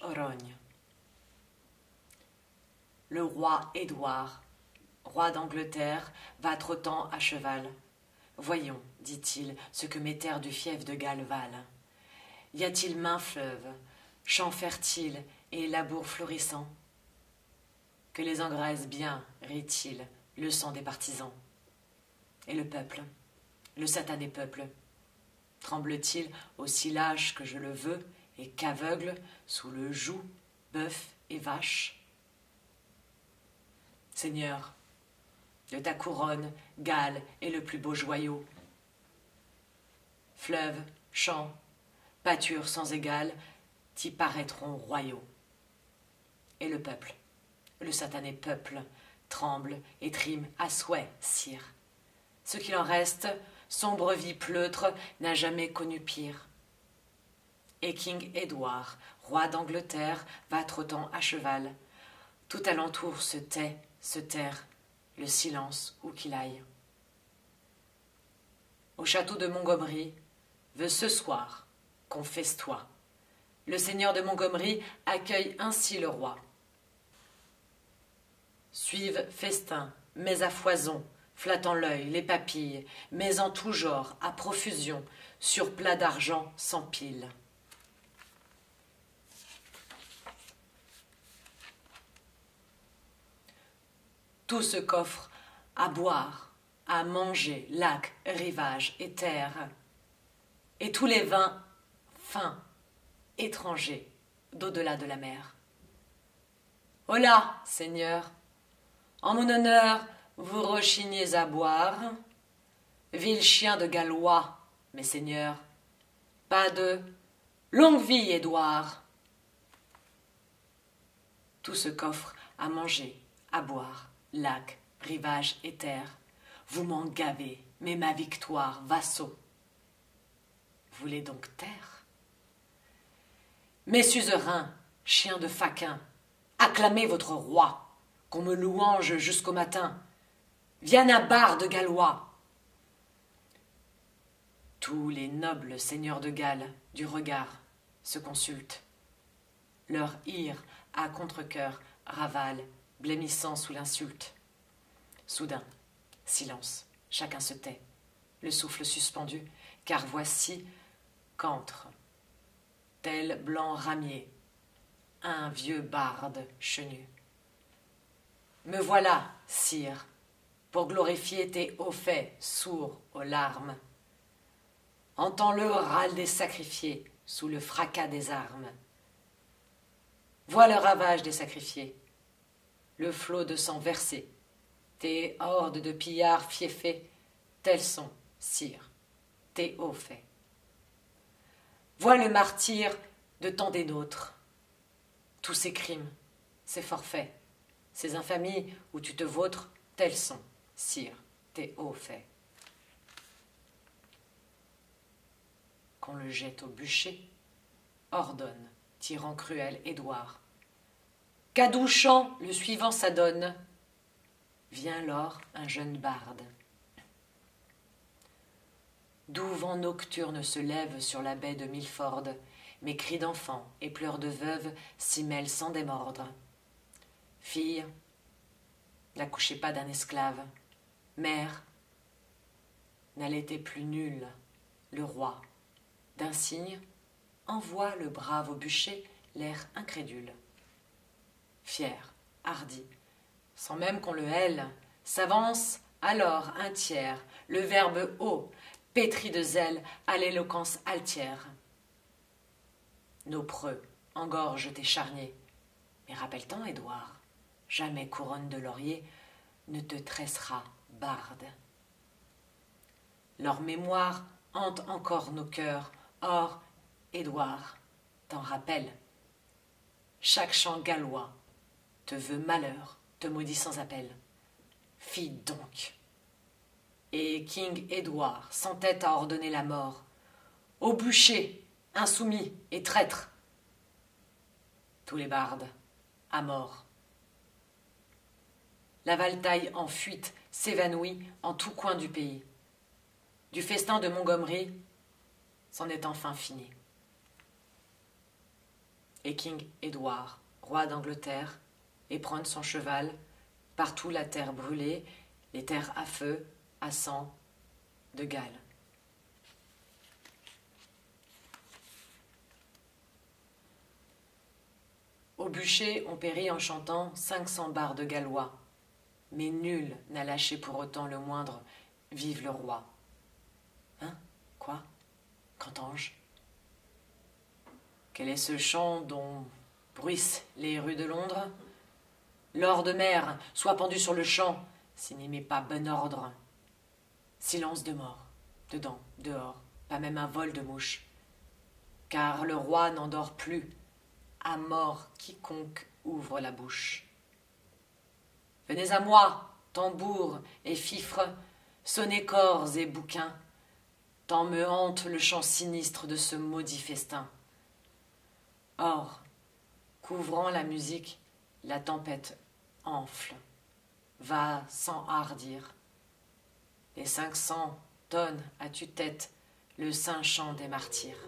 Orogne. Le roi Édouard, roi d'Angleterre, va trottant à cheval. Voyons, dit-il, ce que mes terres du fief de Galles valent. Y a-t-il main fleuve, champs fertiles et labours florissants Que les engraissent bien, rit-il, le sang des partisans. Et le peuple, le satané peuple, tremble-t-il aussi lâche que je le veux et qu'aveugle sous le joug, bœuf et vache? Seigneur, de ta couronne, Galles est le plus beau joyau. Fleuves, champs, pâtures sans égale t'y paraîtront royaux. Et le peuple, le satané peuple, tremble et trime à souhait, sire. Ce qu'il en reste, sombre vie pleutre, n'a jamais connu pire. Et King Édouard, roi d'Angleterre, va trottant à cheval. Tout alentour se tait, se terre, le silence où qu'il aille. Au château de Montgomery, veut ce soir qu'on festoie. Le seigneur de Montgomery accueille ainsi le roi. Suivent festin, mais à foison, flattant l'œil, les papilles, mais en tout genre, à profusion, sur plat d'argent sans pile. Tout se coffre à boire, à manger, lac, rivage et terre, et tous les vins fins, étrangers, d'au-delà de la mer. Hola, Seigneur, en mon honneur, vous rechignez à boire, vil chien de Gallois, mes seigneurs, pas de longue vie, Édouard. Tout ce coffre à manger, à boire, lac, rivage et terre, vous m'en gavez, mais ma victoire, vassaux. Voulez donc taire Mes suzerains, chiens de faquin, acclamez votre roi, qu'on me louange jusqu'au matin. Viens un barde gallois. Tous les nobles seigneurs de Galles, du regard, se consultent. Leur ire à contre-cœur ravale, blêmissant sous l'insulte. Soudain, silence, chacun se tait, le souffle suspendu, car voici qu'entre, tel blanc ramier, un vieux barde chenu. Me voilà, sire, pour glorifier tes hauts faits, sourds aux larmes. Entends le râle des sacrifiés sous le fracas des armes. Vois le ravage des sacrifiés, le flot de sang versé, tes hordes de pillards fiefés, tels sont, sire, tes hauts faits. Vois le martyr de tant des nôtres, tous ces crimes, ces forfaits, ces infamies où tu te vautres, tels sont, sire, tes hauts faits. Qu'on le jette au bûcher, ordonne, tyran cruel Édouard. Qu'adouchant le suivant s'adonne, vient lors un jeune barde. Doux vent nocturne se lève sur la baie de Milford, mes cris d'enfants et pleurs de veuve s'y mêlent sans démordre. Fille, n'accouchez pas d'un esclave, Mère, n'allait plus nul, le roi, d'un signe, envoie le brave au bûcher l'air incrédule. Fier, hardi, sans même qu'on le hèle, s'avance alors un tiers, le verbe haut, pétri de zèle à l'éloquence altière. Nos preux engorgent tes charniers, mais rappelle-t'en, Édouard, jamais couronne de laurier ne te tressera barde. Leur mémoire hante encore nos cœurs. Or, Édouard, t'en rappelle. Chaque chant gallois te veut malheur, te maudit sans appel. Fille donc. Et King Édouard s'entête à ordonner la mort. Au bûcher, insoumis et traître. Tous les bardes, à mort. La Valtaille en fuite s'évanouit en tout coin du pays. Du festin de Montgomery, c'en est enfin fini. et King Édouard, roi d'Angleterre, et prendre son cheval, partout la terre brûlée, les terres à feu, à sang, de Galles. Au bûcher ont péri en chantant cinq cents barres gallois, mais nul n'a lâché pour autant le moindre Vive le roi. Hein? Quoi? Qu'entends-je? Quel est ce chant dont bruissent les rues de Londres? L'or de mer soit pendu sur le champ, s'il n'y met pas bon ordre. Silence de mort, dedans, dehors, pas même un vol de mouche. Car le roi n'endort plus, à mort quiconque ouvre la bouche. Venez à moi, tambour et fifre, sonnez corps et bouquins, tant me hante le chant sinistre de ce maudit festin. Or, couvrant la musique, la tempête enfle, va sans hardir. Les cinq cents tonnes à tue-tête le saint chant des martyrs.